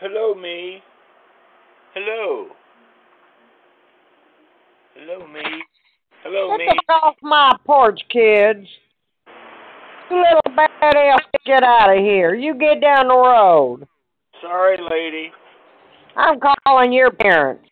Hello, me. Hello. Hello, me. Hello, Get me. Get off my porch, kids. You little badass, get out of here. You get down the road. Sorry, lady. I'm calling your parents.